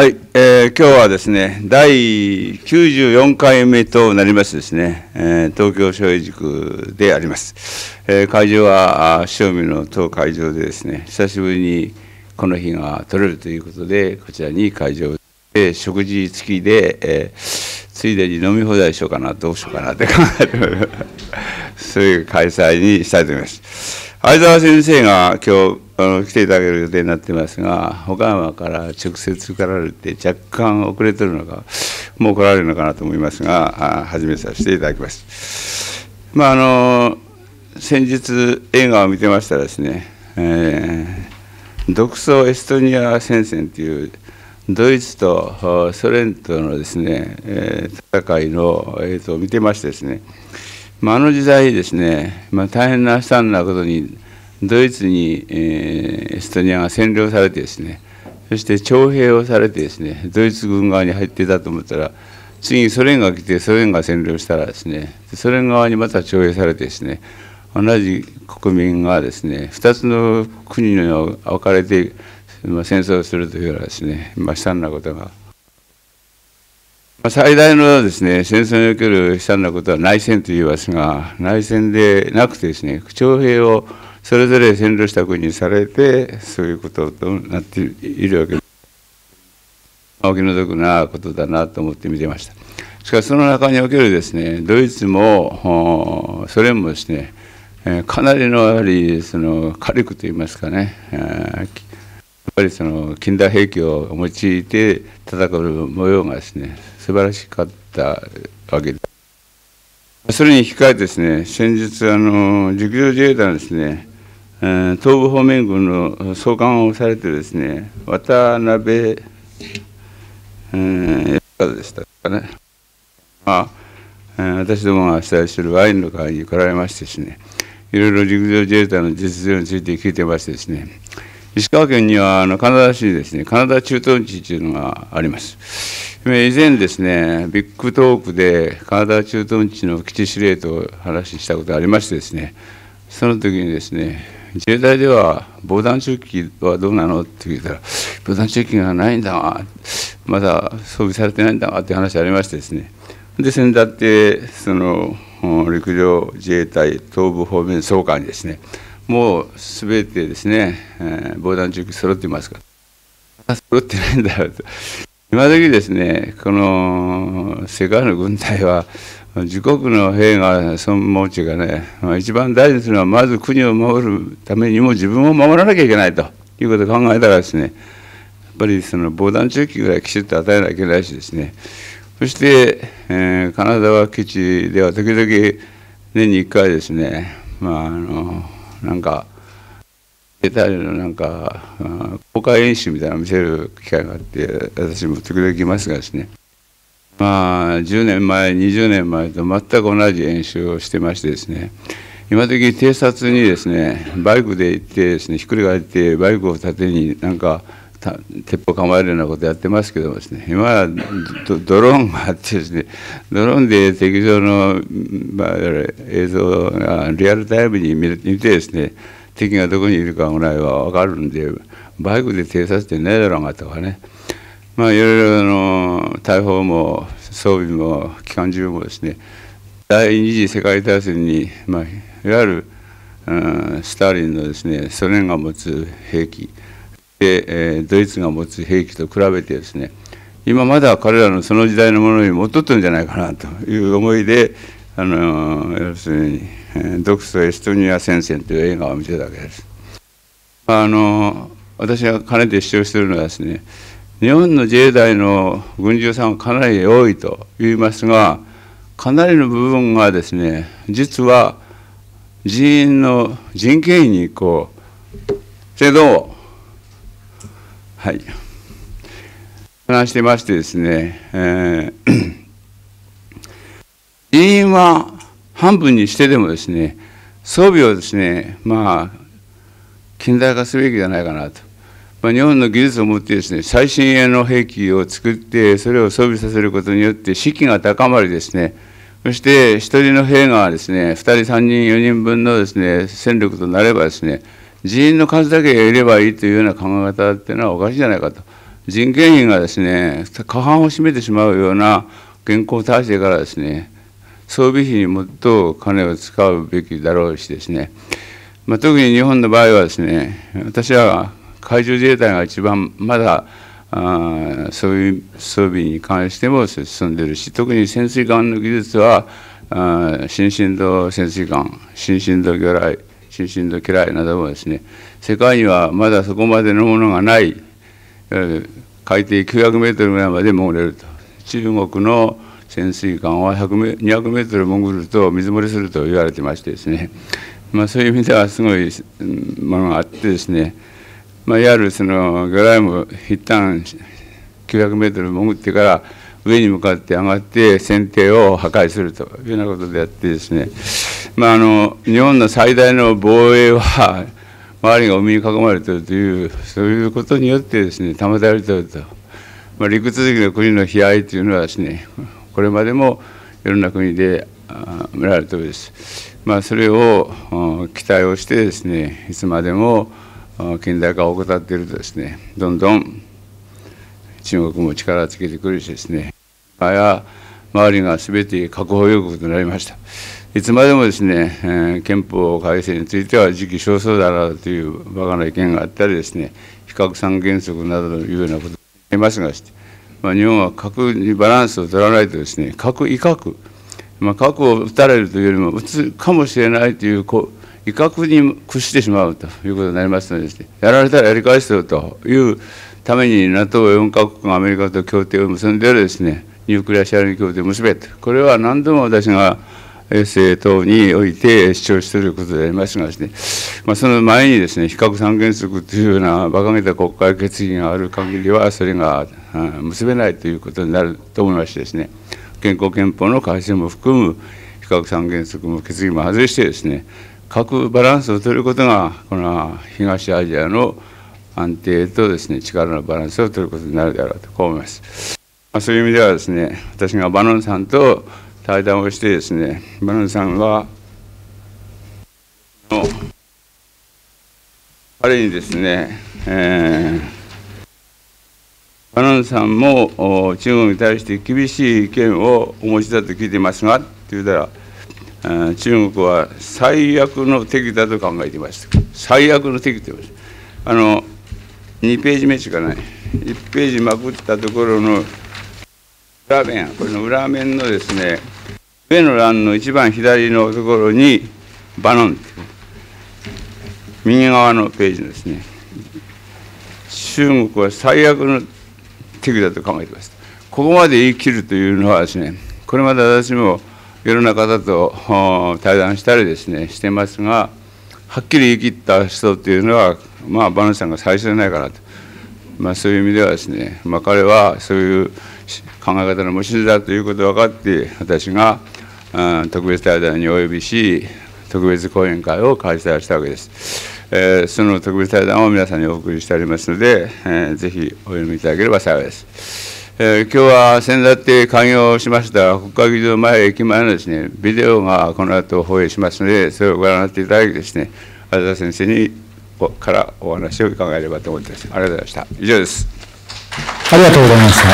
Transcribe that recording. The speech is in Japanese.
はい、えー、今日はですね、第94回目となりますですね、えー、東京小英塾であります。えー、会場は塩見の当会場でですね、久しぶりにこの日が取れるということで、こちらに会場で食事付きで、えー、ついでに飲み放題しようかな、どうしようかなって考えて。そういう開催にしたいと思います。相沢先生が今日あの来ていただける予定になってますが、岡山から直接来られて、若干遅れてるのか、もう来られるのかなと思いますが、始めさせていただきます。まあ、あの先日、映画を見てましたらですね、えー、独ソエストニア戦線というドイツとソ連とのですね、えー、戦いの映像を見てましてですね、まあ、あの時代ですね、まあ、大変な悲惨なことにドイツに、えー、エストニアが占領されてですねそして徴兵をされてですねドイツ軍側に入っていたと思ったら次にソ連が来てソ連が占領したらですねソ連側にまた徴兵されてですね同じ国民がですね2つの国に分かれて、まあ、戦争をするというようなですね、まあ、悲惨なことが最大のですね戦争における悲惨なことは内戦と言いますが内戦でなくてですね徴兵をそれぞれ占領した国にされてそういうこととなっているわけです。お気の毒なことだなと思って見てました。しかしその中におけるですねドイツもソ連もですねかなりのやはりその火力といいますかねやっぱりその近代兵器を用いて戦う模様がですね素晴らしかったわけです。それに控えてですね先日あの陸上自衛隊のですね東部方面軍の総監をされてですね、渡辺、えー、でしたかね、まあ、私どもが主催するワインの会に来られましてですね、いろいろ陸上自衛隊の実情について聞いてましてですね、石川県にはあのカナダ市にですね、カナダ駐屯地というのがあります。以前ですね、ビッグトークでカナダ駐屯地の基地司令と話したことがありましてですね、その時にですね、自衛隊では防弾チョッキはどうなのって聞いたら、防弾チョッキがないんだわ、まだ装備されてないんだわって話ありましてですね、で、先だって、その陸上自衛隊東部方面総監にですね、もうすべてですね、えー、防弾チョッキ揃っていますから、揃ってないんだよと。今時ですね、この世界の軍隊は、自国の兵がその持ちがね、まあ、一番大事にするのはまず国を守るためにも自分を守らなきゃいけないということを考えたらですね。やっぱりその防弾チョッキぐらいきちっと与えなきゃいけないしですね。そして、えー、金沢基地では時々年に1回ですねまああのなんか自衛隊のなんか公開演習みたいなのを見せる機会があって私も時々行きますがですね。まあ、10年前、20年前と全く同じ演習をしてましてですね、今時偵察にですね、バイクで行ってですね、ひっくり返って、バイクを盾になんか、鉄砲構えるようなことやってますけどもですね、今はドローンがあってですね、ドローンで敵上の、まあ、映像がリアルタイムに見てですね、敵がどこにいるかぐらいは分かるんで、バイクで偵察ってないだろうがとかね、まあ、いろいろあの大砲も装備も機関銃もですね第二次世界大戦に、まあ、いわゆる、うん、スターリンのですねソ連が持つ兵器で、えー、ドイツが持つ兵器と比べてですね今まだ彼らのその時代のものに劣ってるんじゃないかなという思いであの要するに「独ソエストニア戦線」という映画を見てたわけです。あの私がかねて主張しているのはですね日本の自衛隊の軍事予算はかなり多いと言いますが、かなりの部分がですね、実は人員の人件費にこう、制度を、はい、話してましてですね、えー、人員は半分にしてでもですね、装備をですね、まあ、近代化すべきじゃないかなと。まあ、日本の技術を持ってですね、最新鋭の兵器を作って、それを装備させることによって、士気が高まりですね、そして1人の兵がですね、2人、3人、4人分のですね、戦力となればですね、人員の数だけいればいいというような考え方っていうのはおかしいじゃないかと。人件費がですね過半を占めてしまうような現行体制からですね装備費にもっと金を使うべきだろうしですね、まあ、特に日本の場合はですね私は海上自衛隊が一番まだあそういう装備に関しても進んでいるし特に潜水艦の技術はあ新進度潜水艦新進度魚雷新進度機雷などもですね世界にはまだそこまでのものがない海底900メートルぐらいまで潜れると。中国の潜水艦は100メ200メートル潜ると水漏れすると言われてましてですね、まあ、そういう意味ではすごいものがあってですね、まあ、いわゆるその魚雷も一旦900メートル潜ってから上に向かって上がって船底を破壊するというようなことであってですね、まあ、あの日本の最大の防衛は周りが海に囲まれているというそういうことによってですね保たれていると、まあ、陸続きの国の悲哀というのはですねこれまでもいろんな国で見られております。まあ、それを期待をしてですねいつまでも近代化を怠っているとですねどんどん中国も力をつけてくるしですねあや周りが全て核保有国となりました。いつまでもですね、えー、憲法改正については時期尚早だなというバカな意見があったりですね、非核三原則などというようなことがありますがして、まあ、日本は核にバランスを取らないとですね、核威嚇、まあ、核を撃たれるというよりも撃つかもしれないというこう威嚇に屈してしまうということになりますので、ね、やられたらやり返すよというために NATO4 カ国がアメリカと協定を結んでいるですね、ニュークリアシェアリン協定を結べと、これは何度も私が衛星等において主張していることでありますがですね、まあ、その前にですね、非核三原則というような馬鹿げた国会決議がある限りは、それが結べないということになると思いましてですね、現行憲法の改正も含む非核三原則も決議も外してですね、核バランスを取ることが、この東アジアの安定とですね、力のバランスを取ることになるであろうと、思います。まあ、そういう意味ではですね、私がバノンさんと対談をしてですね、バナナさんは、彼にですね、えー、バナナさんも中国に対して厳しい意見をお持ちだと聞いていますが、って言ったら、中国は最悪の敵だと考えていました。最悪の敵と言いました。あの、2ページ目しかない。1ページまくったところの裏面、これの裏面のですね、上の欄の一番左のところに、バノン右側のページですね。中国は最悪の敵だと考えています。ここまで言い切るというのはですね、これまで私もいろんな方と対談したりですね、してますが、はっきり言い切った人っていうのは、まあ、バノさんが最初じゃないかなと。まあ、そういう意味ではですね、まあ、彼はそういう考え方の無心だということを分かって私が特別対談にお呼びし特別講演会を開催したわけです、えー、その特別対談を皆さんにお送りしておりますので、えー、ぜひお読みいただければ幸いです、えー、今日は先だって開業しました国会議場前駅前のですねビデオがこの後放映しますのでそれをご覧になっていただきですね安田先生にこからお話を伺えればと思っています。ありがとうございました。以上ですありがとうございました。